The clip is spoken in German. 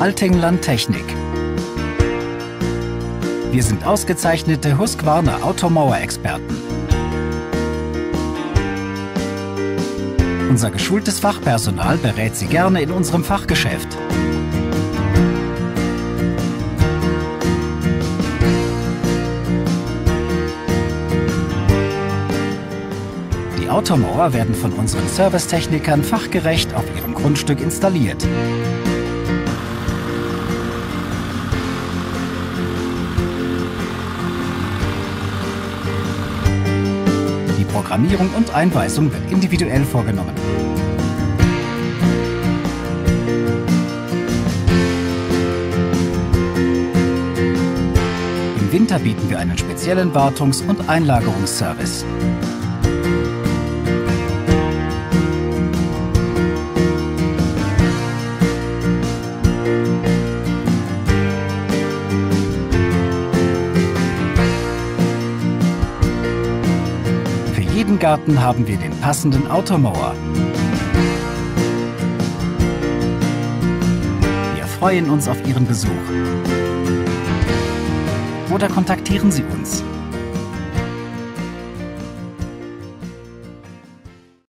Altingland Technik. Wir sind ausgezeichnete Husqvarna Automower-Experten. Unser geschultes Fachpersonal berät Sie gerne in unserem Fachgeschäft. Die Automower werden von unseren Servicetechnikern fachgerecht auf ihrem Grundstück installiert. Programmierung und Einweisung wird individuell vorgenommen. Im Winter bieten wir einen speziellen Wartungs- und Einlagerungsservice. Für jeden Garten haben wir den passenden Automower. Wir freuen uns auf Ihren Besuch. Oder kontaktieren Sie uns